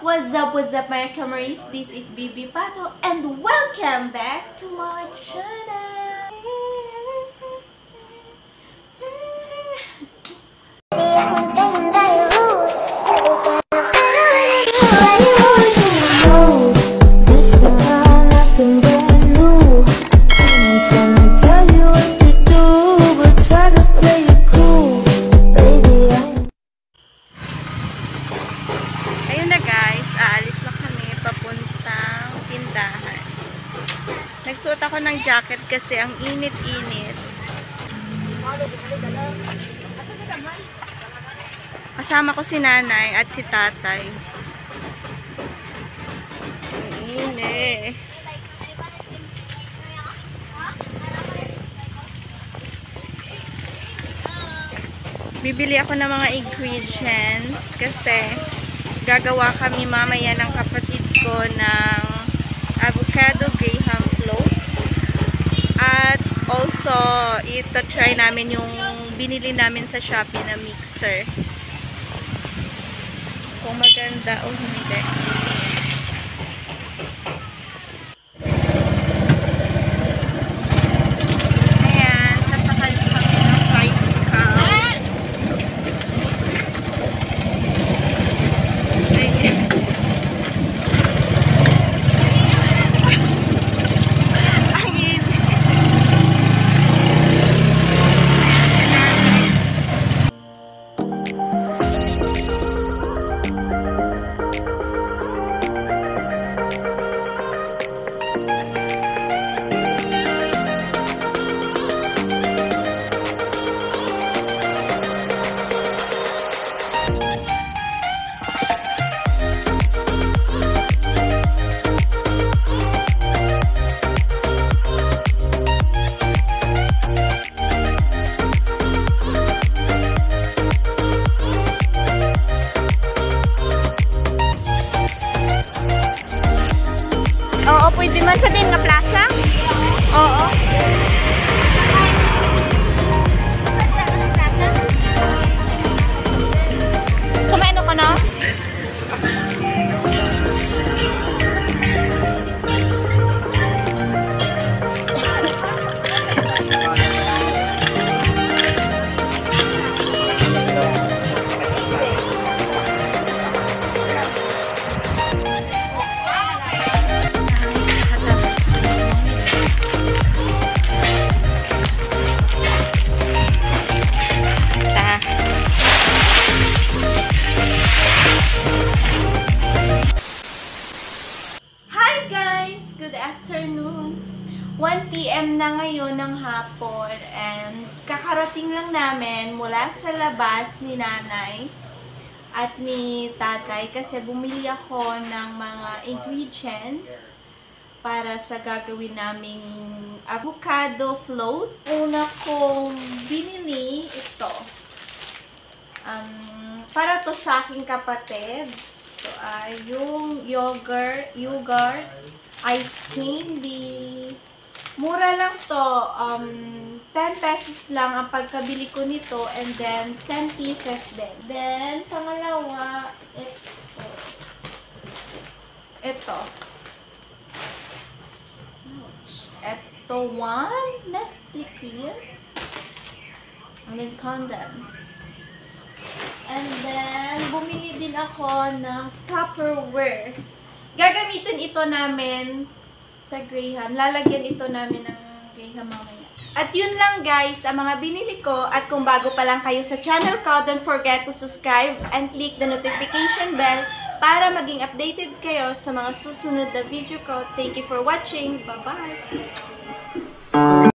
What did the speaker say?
What's up, what's up mga Camrys? This is Bibi Pato and welcome back to my channel! Nagsuot ako ng jacket kasi ang init-init. Kasama ko si nanay at si tatay. Ang init. Bibili ako ng mga ingredients kasi gagawa kami mamaya ng kapatid ko ng avocado graham also, ito try namin yung binili namin sa Shopee na mixer. Kung maganda o hindi. 1pm na ngayon ng hapon and kakarating lang namin mula sa labas ni nanay at ni tatay kasi bumili ako ng mga ingredients para sa gagawin naming avocado float. Una kong binili ito. Um, para to sa aking kapatid. Ito ay yung yogurt, yogurt ice candy. Mura lang to. Um, 10 pesos lang ang pagkabili ko nito and then 10 pieces din. Then, pangalawa, ito. Ito. Ito one, Nestle Clear. And then condense. And then, bumili din ako ng Tupperware. Gagamitin ito namin sa Graham. Lalagyan ito namin ng Graham mamaya. At yun lang guys, ang mga binili ko. At kung bago pa lang kayo sa channel ko, don't forget to subscribe and click the notification bell para maging updated kayo sa mga susunod na video ko. Thank you for watching. Bye-bye!